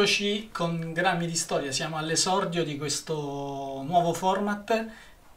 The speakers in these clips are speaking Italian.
Eccoci con Grammi di Storia, siamo all'esordio di questo nuovo format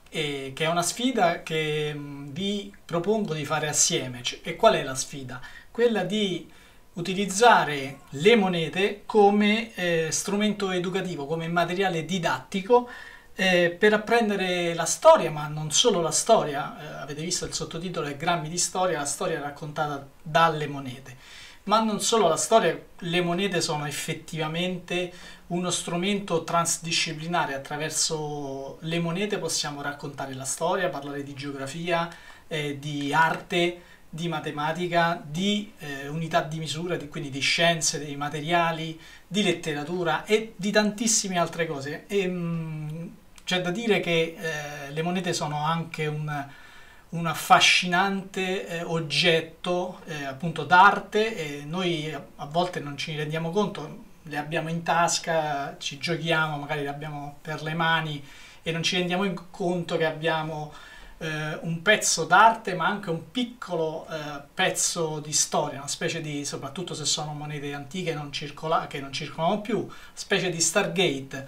eh, che è una sfida che mh, vi propongo di fare assieme. C- e qual è la sfida? Quella di utilizzare le monete come eh, strumento educativo, come materiale didattico eh, per apprendere la storia, ma non solo la storia, eh, avete visto il sottotitolo è Grammi di Storia, la storia raccontata dalle monete ma non solo la storia, le monete sono effettivamente uno strumento transdisciplinare, attraverso le monete possiamo raccontare la storia, parlare di geografia, eh, di arte, di matematica, di eh, unità di misura, di, quindi di scienze, dei materiali, di letteratura e di tantissime altre cose. E, mh, mm, c'è da dire che eh, le monete sono anche un un affascinante eh, oggetto eh, appunto d'arte e noi a volte non ci rendiamo conto, le abbiamo in tasca, ci giochiamo, magari le abbiamo per le mani e non ci rendiamo conto che abbiamo eh, un pezzo d'arte ma anche un piccolo eh, pezzo di storia, una specie di, soprattutto se sono monete antiche non circola, che non circolano più, specie di Stargate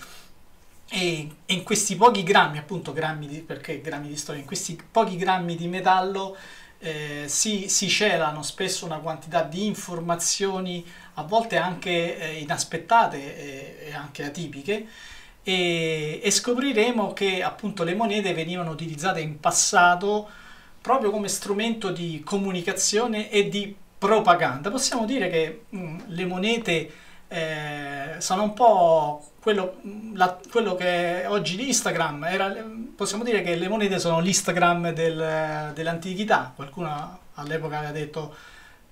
e, in questi pochi grammi, appunto grammi di, perché grammi di storia, in questi pochi grammi di metallo eh, si, si, celano spesso una quantità di informazioni, a volte anche eh, inaspettate e anche atipiche, e, e, scopriremo che appunto le monete venivano utilizzate in passato proprio come strumento di comunicazione e di propaganda. Possiamo dire che mh, mm, le monete eh, sono un po' quello, la, quello che è oggi l'Instagram. Era, possiamo dire che le monete sono l'Instagram del, dell'antichità. Qualcuno all'epoca aveva detto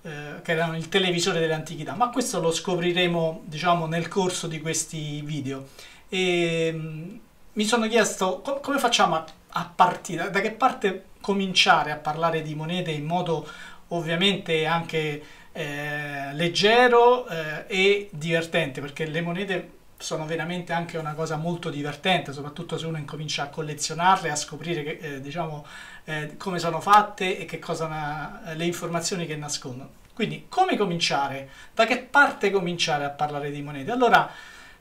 eh, che erano il televisore dell'antichità, ma questo lo scopriremo diciamo, nel corso di questi video. E, mh, mi sono chiesto com- come facciamo a, a partire, da che parte cominciare a parlare di monete in modo ovviamente anche eh, leggero eh, e divertente, perché le monete sono veramente anche una cosa molto divertente, soprattutto se uno incomincia a collezionarle, a scoprire che, eh, diciamo, eh, come sono fatte e che cosa le informazioni che nascondono. Quindi, come cominciare? Da che parte cominciare a parlare di monete? Allora,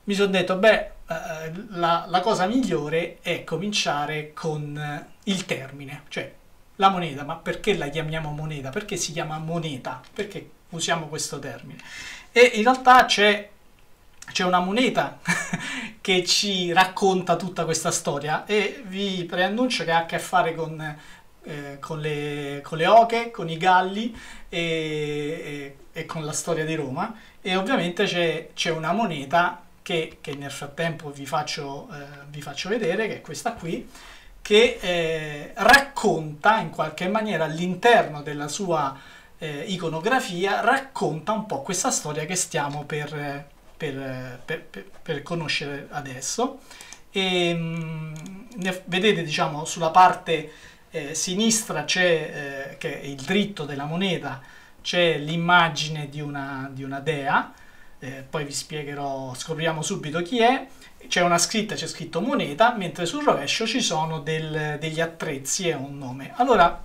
mi sono detto, beh, eh, la, la, cosa migliore è cominciare con il termine, cioè la moneta, ma perché la chiamiamo moneta? Perché si chiama moneta? Perché usiamo questo termine? E in realtà c'è, c'è una moneta che ci racconta tutta questa storia e vi preannuncio che ha a che fare con, eh, con, le, con le, oche, con i galli e, e, e, con la storia di Roma e ovviamente c'è, c'è una moneta che, che, nel frattempo vi faccio, eh, vi faccio vedere, che è questa qui, che eh, racconta in qualche maniera all'interno della sua eh, iconografia, racconta un po' questa storia che stiamo per, per, per, per conoscere adesso. E, mh, mm, vedete, diciamo, sulla parte eh, sinistra c'è, eh, il dritto della moneta, c'è l'immagine di una, di una dea, eh, poi vi spiegherò, scopriamo subito chi è, c'è una scritta, c'è scritto moneta, mentre sul rovescio ci sono del, degli attrezzi e un nome. Allora,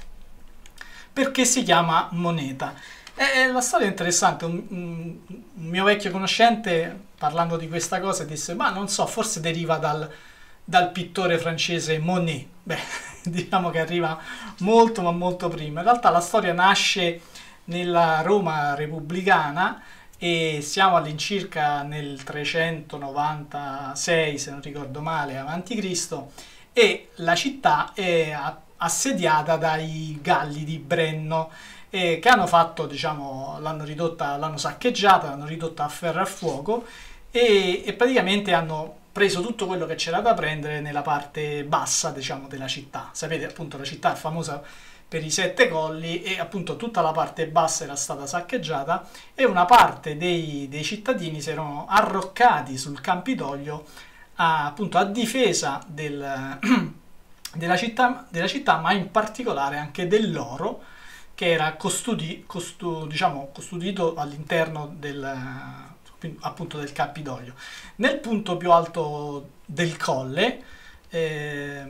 perché si chiama moneta? Eh, la storia è interessante, un, un, mio vecchio conoscente parlando di questa cosa disse, ma non so, forse deriva dal, dal pittore francese Monet. Beh, diciamo che arriva molto ma molto prima. In realtà la storia nasce nella Roma repubblicana, e siamo all'incirca nel 396 se non ricordo male Cristo e la città è assediata dai Galli di Brenno eh, che hanno fatto diciamo l'hanno ridotta l'hanno saccheggiata l'hanno ridotta a ferro a fuoco e, e praticamente hanno preso tutto quello che c'era da prendere nella parte bassa diciamo della città. Sapete appunto la città è famosa per i sette colli e appunto tutta la parte bassa era stata saccheggiata e una parte dei, dei cittadini si erano arroccati sul Campidoglio a, appunto a difesa del, della, città, della, città, ma in particolare anche dell'oro che era custodi, custo, diciamo, custodito all'interno del, appunto del Campidoglio. Nel punto più alto del colle eh,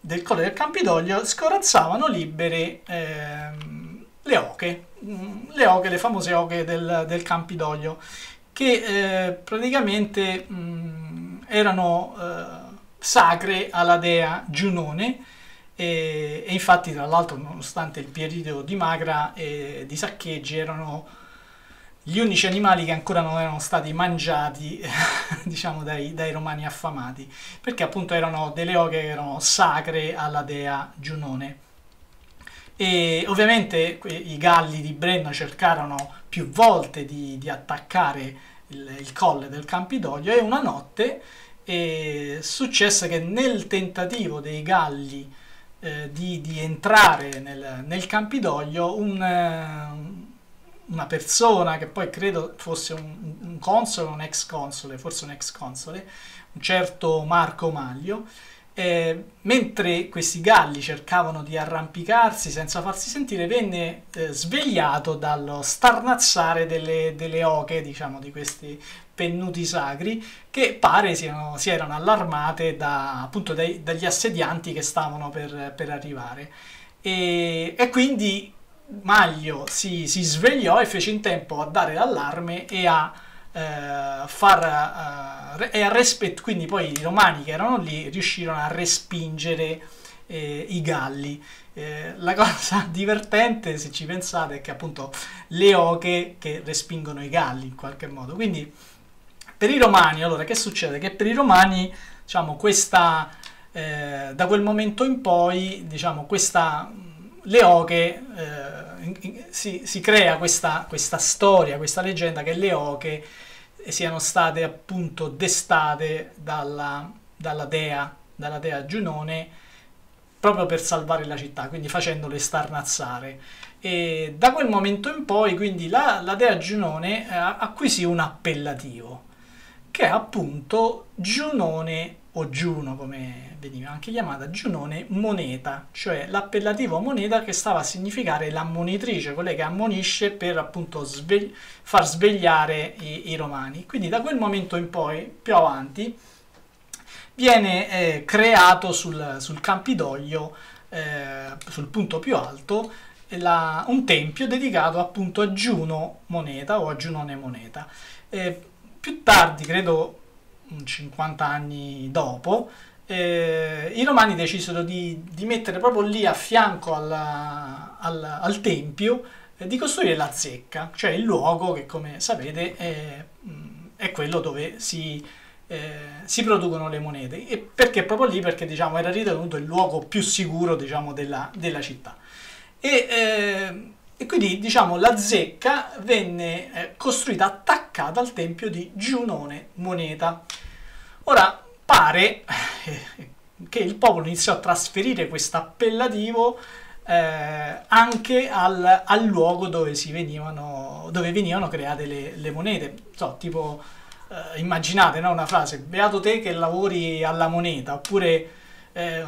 del Colle del Campidoglio scorazzavano libere ehm, le oche, mm, le oche, le famose oche del, del Campidoglio. che eh, praticamente mh, erano eh, sacre alla dea Giunone. E, e, infatti tra l'altro nonostante il periodo di magra e di saccheggi erano gli unici animali che ancora non erano stati mangiati diciamo dai, dai, romani affamati perché appunto erano delle oche che erano sacre alla dea Giunone. E ovviamente i galli di Brenno cercarono più volte di, di attaccare il, il, colle del Campidoglio e una notte eh, successe che nel tentativo dei galli eh, di, di, entrare nel, nel Campidoglio un, eh, una persona che poi credo fosse un, un console un ex console, forse un ex console, un certo Marco Maglio, eh, mentre questi galli cercavano di arrampicarsi senza farsi sentire, venne eh, svegliato dallo starnazzare delle, delle, oche, diciamo, di questi pennuti sacri, che pare siano, si erano allarmate da, appunto dai, dagli assedianti che stavano per, per arrivare. E, e, quindi Maglio si, si, svegliò e fece in tempo a dare l'allarme e a eh, far eh, e a respet- quindi poi i romani che erano lì riuscirono a respingere eh, i galli. Eh, la cosa divertente, se ci pensate, è che appunto le oche che respingono i galli in qualche modo. Quindi per i romani, allora, che succede? Che per i romani, diciamo, questa, eh, da quel momento in poi, diciamo, questa, le oche, eh, si, si, crea questa, questa, storia, questa leggenda che le oche siano state appunto destate dalla, dalla, dea, dalla dea Giunone proprio per salvare la città, quindi facendole starnazzare. E da quel momento in poi, quindi, la, la dea Giunone eh, acquisì un appellativo che è appunto Giunone o Giuno come veniva anche chiamata, Giunone moneta, cioè l'appellativo moneta che stava a significare l'ammonitrice, quella che ammonisce per appunto svegli- far svegliare i, i, romani. Quindi da quel momento in poi, più avanti, viene eh, creato sul, sul Campidoglio, eh, sul punto più alto, la, un tempio dedicato appunto a Giuno moneta o a Giunone moneta. Eh, più tardi, credo 50 anni dopo, eh, i romani decisero di, di, mettere proprio lì a fianco alla, al, al, tempio eh, di costruire la zecca, cioè il luogo che come sapete è, è quello dove si, eh, si, producono le monete. E perché proprio lì? Perché diciamo, era ritenuto il luogo più sicuro diciamo, della, della città. E, eh, e quindi diciamo la zecca venne eh, costruita attaccata al tempio di Giunone Moneta. Ora pare eh, che il popolo iniziò a trasferire questo appellativo eh, anche al, al, luogo dove, venivano, dove venivano create le, le monete. So, tipo, eh, immaginate no, una frase, beato te che lavori alla moneta, oppure eh,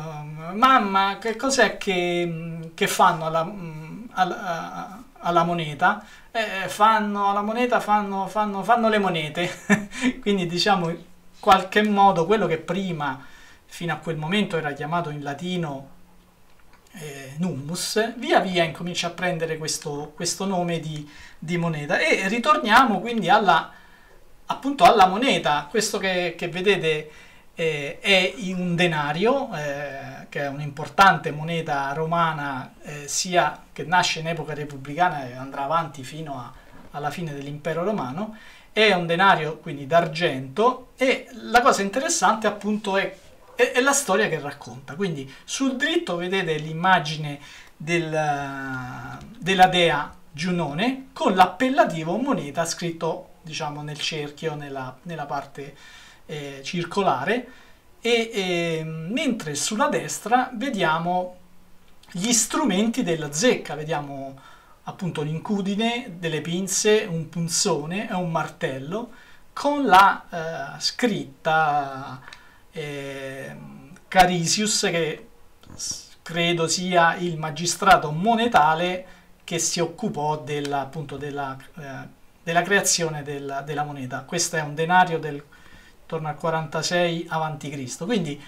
mamma, che cos'è che, che fanno alla alla, alla moneta, eh, fanno alla moneta, fanno, fanno, fanno le monete. Quindi diciamo in qualche modo quello che prima, fino a quel momento, era chiamato in latino eh, nummus, via via incomincia a prendere questo, questo nome di, di, moneta. E ritorniamo quindi alla, appunto alla moneta, questo che, che vedete eh, è un denario, eh, che è un'importante moneta romana, eh, sia che nasce in epoca repubblicana e andrà avanti fino a, alla fine dell'impero romano, è un denario quindi d'argento e la cosa interessante appunto è, è, è la storia che racconta. Quindi sul dritto vedete l'immagine del, della dea Giunone con l'appellativo moneta scritto diciamo nel cerchio nella, nella parte eh, circolare e eh, mentre sulla destra vediamo gli strumenti della zecca, vediamo appunto l'incudine, delle pinze, un punzone e un martello con la eh, scritta eh, Carisius che credo sia il magistrato monetale che si occupò della, appunto della, eh, della creazione della, della moneta. Questo è un denario del intorno al 46 a.C. Quindi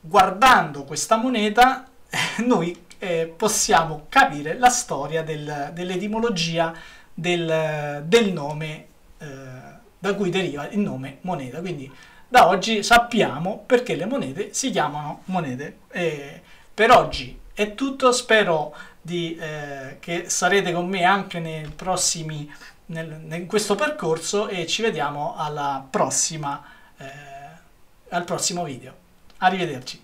guardando questa moneta noi eh, possiamo capire la storia del, dell'etimologia del, del nome eh, da cui deriva il nome moneta. Quindi da oggi sappiamo perché le monete si chiamano monete. E per oggi è tutto, spero di, eh, che sarete con me anche nei prossimi, nel, in questo percorso e ci vediamo alla prossima, eh, al prossimo video. Arrivederci.